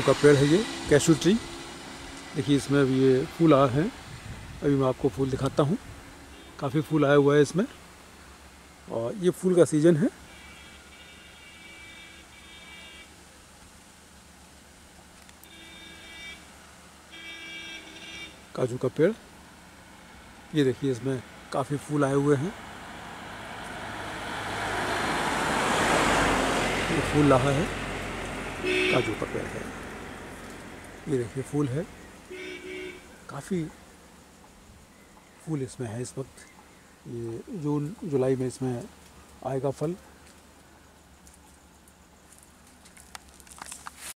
काजू का पेड़ है ये, कैशू ट्री। देखिए, इसमें अभी ये फूल आए हैं। अभी मैं आपको फूल दिखाता हूँ। काफ़ी फूल आया हुआ है इसमें। और ये फूल का सीज़न है। काजू का पेड़। ये देखिए, इसमें काफ़ी फूल आए हुए हैं। ये फूल रहा है। काजू का पेड़ है। ये देखिए, फूल है। काफ़ी फूल इसमें है इस वक्त। ये जून, जुलाई में इसमें आएगा फल।